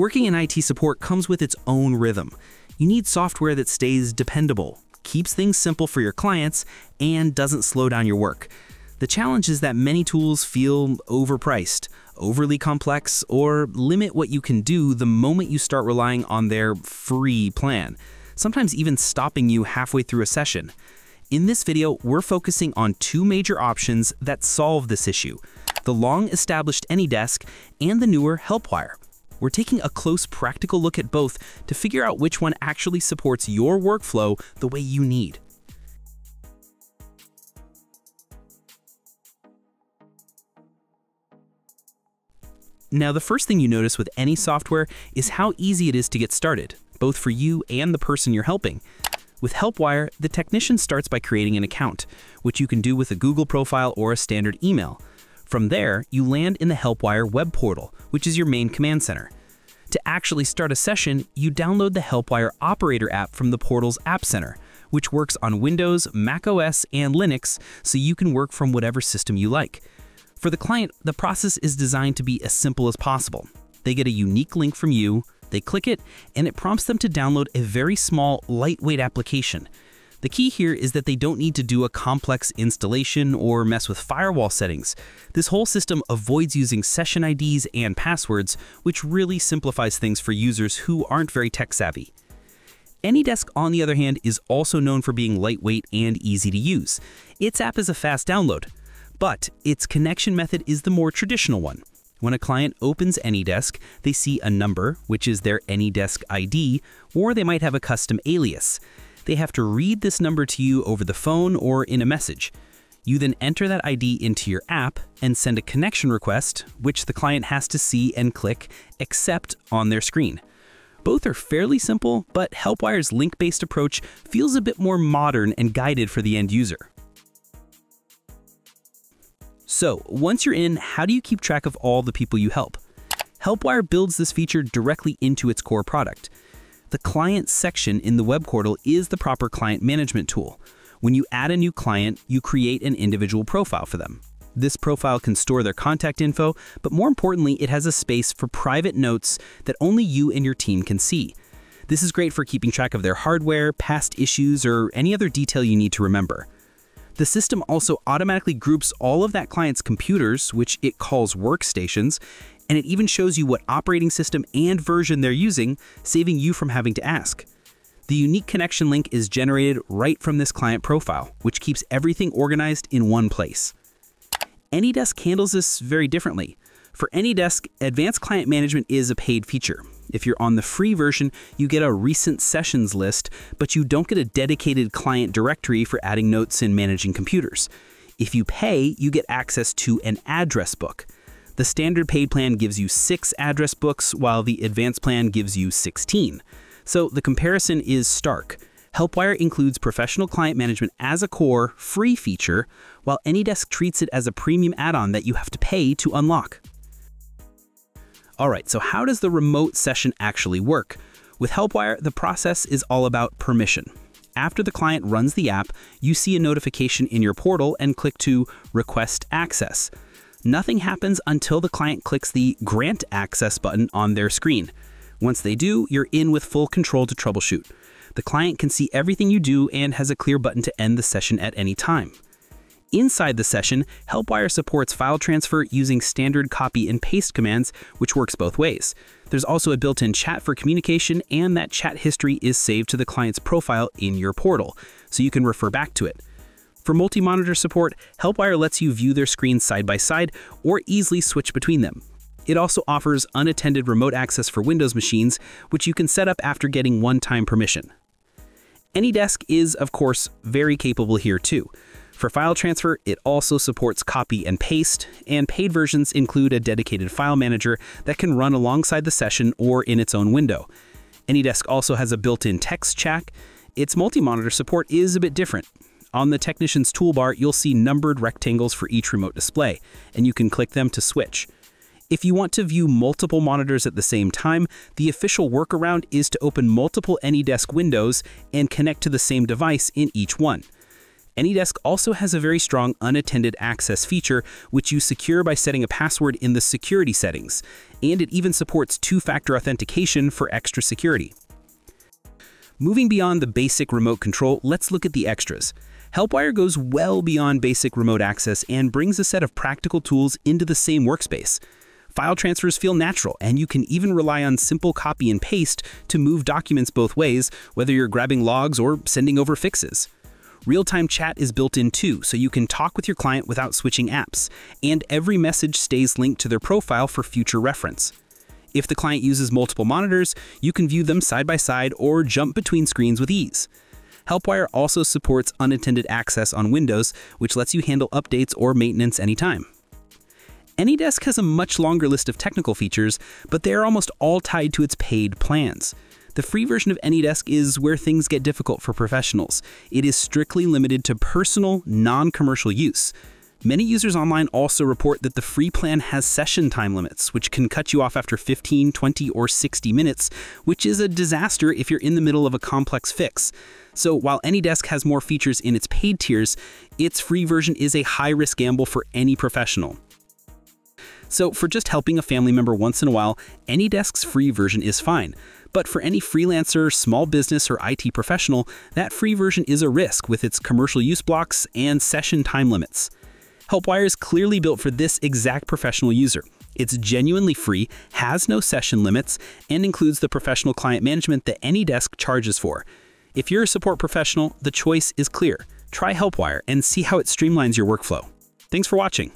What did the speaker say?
Working in IT support comes with its own rhythm. You need software that stays dependable, keeps things simple for your clients, and doesn't slow down your work. The challenge is that many tools feel overpriced, overly complex, or limit what you can do the moment you start relying on their free plan, sometimes even stopping you halfway through a session. In this video, we're focusing on two major options that solve this issue, the long-established AnyDesk and the newer HelpWire. We're taking a close practical look at both to figure out which one actually supports your workflow the way you need. Now, the first thing you notice with any software is how easy it is to get started, both for you and the person you're helping. With HelpWire, the technician starts by creating an account, which you can do with a Google profile or a standard email. From there, you land in the HelpWire web portal, which is your main command center. To actually start a session, you download the HelpWire Operator app from the portal's App Center, which works on Windows, macOS, and Linux, so you can work from whatever system you like. For the client, the process is designed to be as simple as possible. They get a unique link from you, they click it, and it prompts them to download a very small, lightweight application. The key here is that they don't need to do a complex installation or mess with firewall settings. This whole system avoids using session IDs and passwords, which really simplifies things for users who aren't very tech savvy. AnyDesk, on the other hand, is also known for being lightweight and easy to use. Its app is a fast download. But its connection method is the more traditional one. When a client opens AnyDesk, they see a number, which is their AnyDesk ID, or they might have a custom alias. They have to read this number to you over the phone or in a message. You then enter that ID into your app and send a connection request, which the client has to see and click accept on their screen. Both are fairly simple, but HelpWire's link-based approach feels a bit more modern and guided for the end user. So once you're in, how do you keep track of all the people you help? HelpWire builds this feature directly into its core product. The Client section in the web portal is the proper client management tool. When you add a new client, you create an individual profile for them. This profile can store their contact info, but more importantly, it has a space for private notes that only you and your team can see. This is great for keeping track of their hardware, past issues, or any other detail you need to remember. The system also automatically groups all of that client's computers, which it calls workstations, and it even shows you what operating system and version they're using, saving you from having to ask. The unique connection link is generated right from this client profile, which keeps everything organized in one place. AnyDesk handles this very differently. For AnyDesk, Advanced Client Management is a paid feature, if you're on the free version, you get a recent sessions list, but you don't get a dedicated client directory for adding notes and managing computers. If you pay, you get access to an address book. The standard paid plan gives you six address books, while the advanced plan gives you 16. So the comparison is stark. HelpWire includes professional client management as a core, free feature, while AnyDesk treats it as a premium add-on that you have to pay to unlock. All right, so how does the remote session actually work? With HelpWire, the process is all about permission. After the client runs the app, you see a notification in your portal and click to Request Access. Nothing happens until the client clicks the Grant Access button on their screen. Once they do, you're in with full control to troubleshoot. The client can see everything you do and has a clear button to end the session at any time. Inside the session, HelpWire supports file transfer using standard copy and paste commands, which works both ways. There's also a built-in chat for communication, and that chat history is saved to the client's profile in your portal, so you can refer back to it. For multi-monitor support, HelpWire lets you view their screens side by side or easily switch between them. It also offers unattended remote access for Windows machines, which you can set up after getting one-time permission. AnyDesk is, of course, very capable here too. For file transfer, it also supports copy and paste, and paid versions include a dedicated file manager that can run alongside the session or in its own window. AnyDesk also has a built-in text chat. Its multi-monitor support is a bit different. On the technician's toolbar, you'll see numbered rectangles for each remote display, and you can click them to switch. If you want to view multiple monitors at the same time, the official workaround is to open multiple AnyDesk windows and connect to the same device in each one. AnyDesk also has a very strong unattended access feature, which you secure by setting a password in the security settings, and it even supports two-factor authentication for extra security. Moving beyond the basic remote control, let's look at the extras. HelpWire goes well beyond basic remote access and brings a set of practical tools into the same workspace. File transfers feel natural, and you can even rely on simple copy and paste to move documents both ways, whether you're grabbing logs or sending over fixes. Real-time chat is built in too, so you can talk with your client without switching apps, and every message stays linked to their profile for future reference. If the client uses multiple monitors, you can view them side by side or jump between screens with ease. HelpWire also supports unattended access on Windows, which lets you handle updates or maintenance anytime. AnyDesk has a much longer list of technical features, but they are almost all tied to its paid plans. The free version of AnyDesk is where things get difficult for professionals. It is strictly limited to personal, non-commercial use. Many users online also report that the free plan has session time limits, which can cut you off after 15, 20, or 60 minutes, which is a disaster if you're in the middle of a complex fix. So while AnyDesk has more features in its paid tiers, its free version is a high-risk gamble for any professional. So for just helping a family member once in a while, AnyDesk's free version is fine. But for any freelancer, small business, or IT professional, that free version is a risk with its commercial use blocks and session time limits. HelpWire is clearly built for this exact professional user. It's genuinely free, has no session limits, and includes the professional client management that AnyDesk charges for. If you're a support professional, the choice is clear. Try HelpWire and see how it streamlines your workflow. Thanks for watching.